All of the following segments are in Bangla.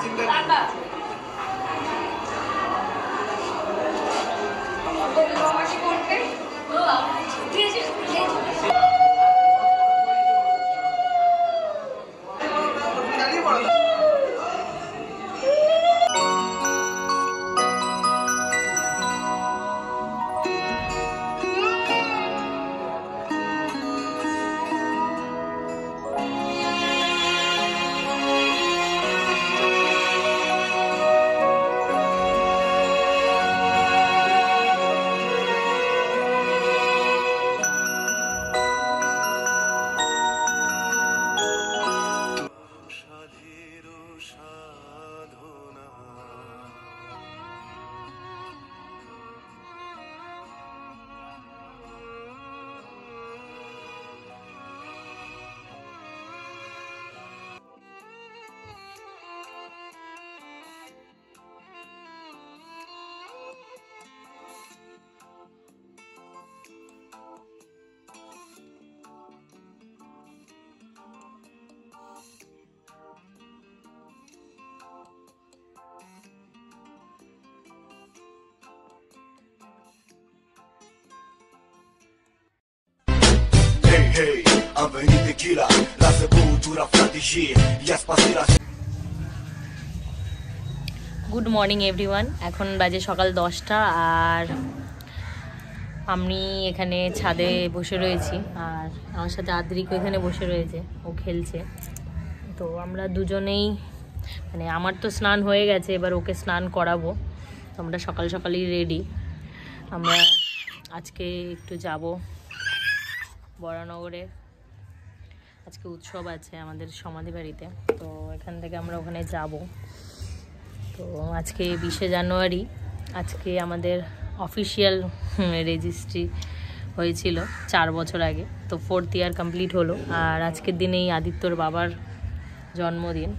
请回吧。Am venit tequila, Lasă băutura, frate, și ia good morning everyone এখন বাজে সকাল দশটা, আর আমি এখানে ছাদে বসে রয়েছি, আর আমার সাথে আদ্রিক এখানে বসে রয়েছে, ও খেলছে। তো আমরা দুজনেই মানে আমার তো স্নান হয়ে গেছে, এবার ওকে স্নান করাবো। আমরা সকাল সকালই রেডি আমরা আজকে একটু যাব বরানগরে আজকে উৎসব আছে আমাদের সমাধি বাড়িতে। তো এখান থেকে আমরা ওখানে যাব। তো আজকে বিশে জানুয়ারি, আজকে আমাদের অফিসিয়াল রেজিস্ট্রি হয়েছিল চার বছর আগে। তো ফোর্থ ইয়ার কমপ্লিট হলো। আর আজকের দিনেই আদিত্যর বাবার জন্মদিন।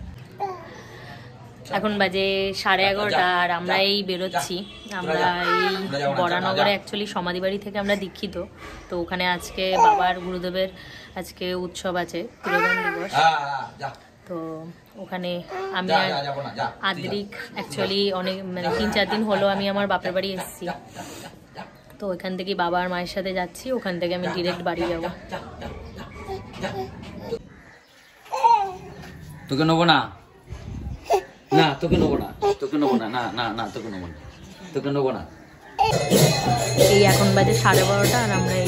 এখন বাজে সাড়ে এগারোটা আর আমরা এই বেরোচ্ছি। আমরা এই বরানগরে অ্যাকচুয়ালি সমাধি বাড়ি থেকে আমরা দীক্ষিত। তো ওখানে আজকে বাবার গুরুদেবের আজকে উৎসব আছে তিরোধান দিবস। তো ওখানে আমি আর আদ্রিক অ্যাকচুয়ালি অনেক মানে তিন চার দিন হলো আমি আমার বাপের বাড়ি এসেছি। তো ওখান থেকে বাবা আর মায়ের সাথে যাচ্ছি ওখান থেকে আমি ডিরেক্ট বাড়ি যাব। তোকে নেব না? না, তোকে নেব না, তোকে নেব না না না না, তোকে নেব না, তোকে নেব না। এই এখন বাজে সাড়ে বারোটা আর আমরা এই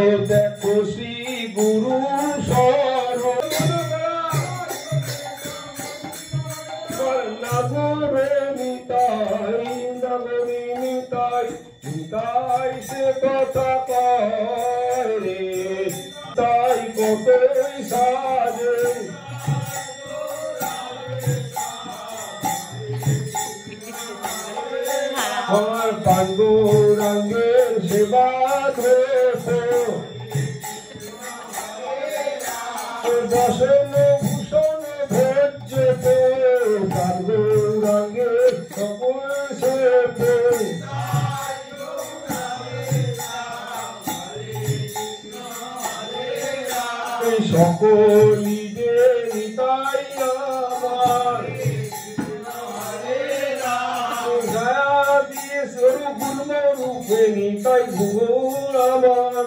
এই দেখো শ্রী গুরু সর নগরে নিতাই, নগরী নিতাই কথা করে তাই কতই সাজে। আমার পাঙ্গু বসন ভূষণ ভোজ্য পাঙ্গু রঙের সকল সে সকলি যে নিতাই আমার। গায়া দিয়ে রূপে নিতাই ভুবন আমার।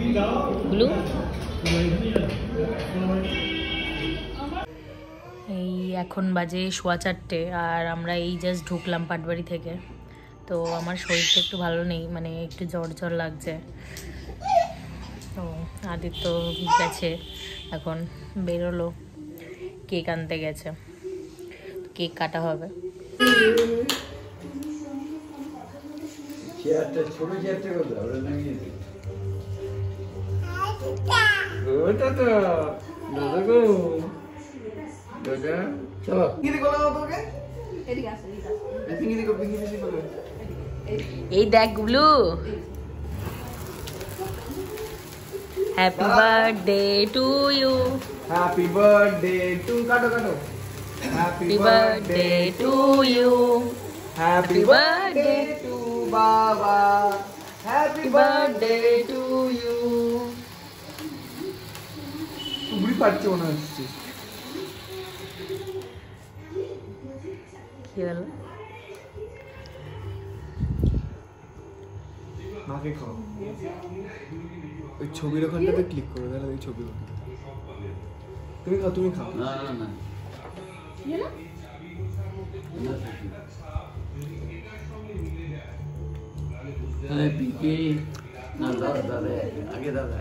ব্লু এই এখন বাজে সোয়া চারটে আর আমরা এই জাস্ট ঢুকলাম পাটবাড়ি থেকে। তো আমার শরীরটা একটু ভালো নেই মানে একটু জ্বর জ্বর লাগছে। তো আদিত্য গেছে এখন বেরোলো। কেক আনতে গেছে। কেক কাটা হবে। চেয়ারটা ছোট চেয়ারটা দাদা। গো। দাদা। চলো। পিঙ্গি দিকে বলো তোকে পিঙ্গি দিকে পিঙ্গি দিকে বলো এই দেখ blow happy birthday to you happy birthday to কাটো কাটো। Happy birthday to you happy birthday to বাবা হ্যাপি বার্থডে টু ইউ পাচ্ছে মনে হচ্ছে। কি হলো? মাকে খাও। ওই ছবির ওখানটাতে ক্লিক করো তাহলে ওই ছবির ওখানটাতে। তুমি খাও তুমি খাও। না না না। পিকে না দাদা দাদা আগে দাদা।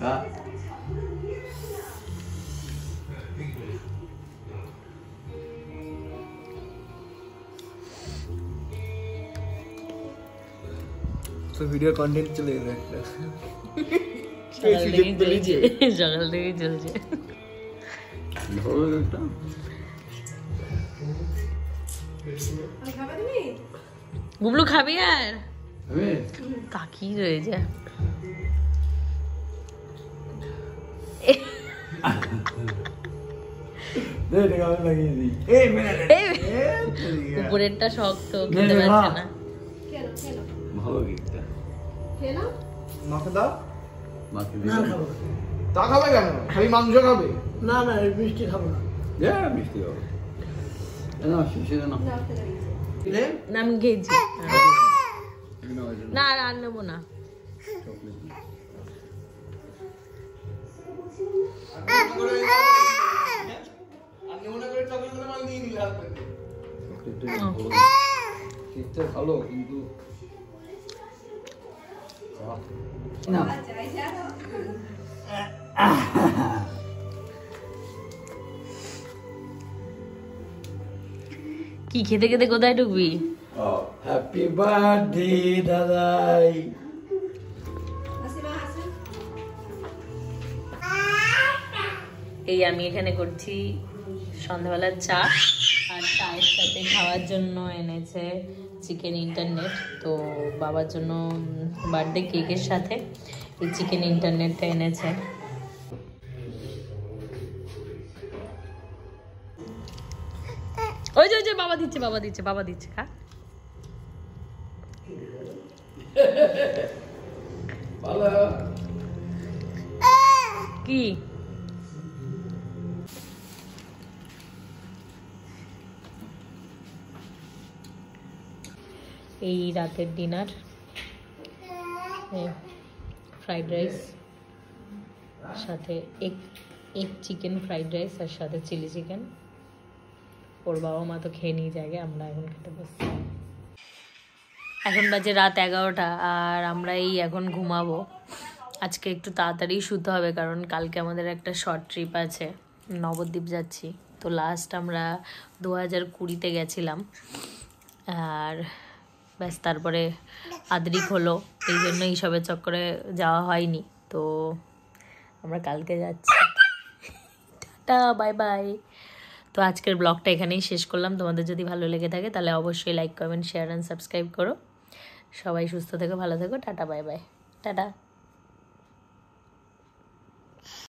হ্যাঁ তো ভিডিও কন্টেন্ট চলে গেল একটা সকাল সুযোগ থেকেই পেলেই চলছে সকাল থেকেই চলছে তাকিয়ে দে এই, উপরেরটা শক্ত খেতে পারছে না ভালো কেকটা মাকে দাও মাকে দিলাম তা খাবে কেন খালি মাংস খাবে না না মিষ্টি খাব না হ্যাঁ মিষ্টি হবে না শিশে না আমি খেয়েছি না আর আর নেব না। ভালো কিন্তু না কি খেতে খেতে কোথায় ঢুকবি? হ্যাপি বার্থডে দাদাই এই আমি এখানে করছি সন্ধ্যাবেলার চা, আর চায়ের সাথে খাওয়ার জন্য এনেছে চিকেন ইন্টারনেট। তো বাবার জন্য বার্থডে কেকের সাথে এই চিকেন ইন্টারনেটটা এনেছে। ওই যে ওই যে, বাবা দিচ্ছে বাবা দিচ্ছে বাবা দিচ্ছে, খা। কি? এই রাতের ডিনার? ফ্রাইড রাইস, সাথে এক এগ চিকেন ফ্রাইড রাইস আর সাথে চিলি চিকেন। ওর বাবা মা তো খেয়ে নিয়ে যায় আমরা এখন খেতে বসছি। এখন বাজে রাত এগারোটা, আর আমরা এই এখন ঘুমাবো। আজকে একটু তাড়াতাড়ি শুতে হবে, কারণ কালকে আমাদের একটা শর্ট ট্রিপ আছে, নবদ্বীপ যাচ্ছি। তো লাস্ট আমরা দু হাজার কুড়িতে গেছিলাম, আর ব্যাস তারপরে আদ্রিক হলো, এই জন্য এইসবের চক্করে যাওয়া হয়নি। তো আমরা কালকে যাচ্ছি। টাটা বাই বাই তো আজকের ব্লগটা এখানেই শেষ করলাম। তোমাদের যদি ভালো লেগে থাকে, তাহলে অবশ্যই like comment share and subscribe করো। সবাই সুস্থ থেকো ভালো থেকো টাটা বাই বাই টাটা।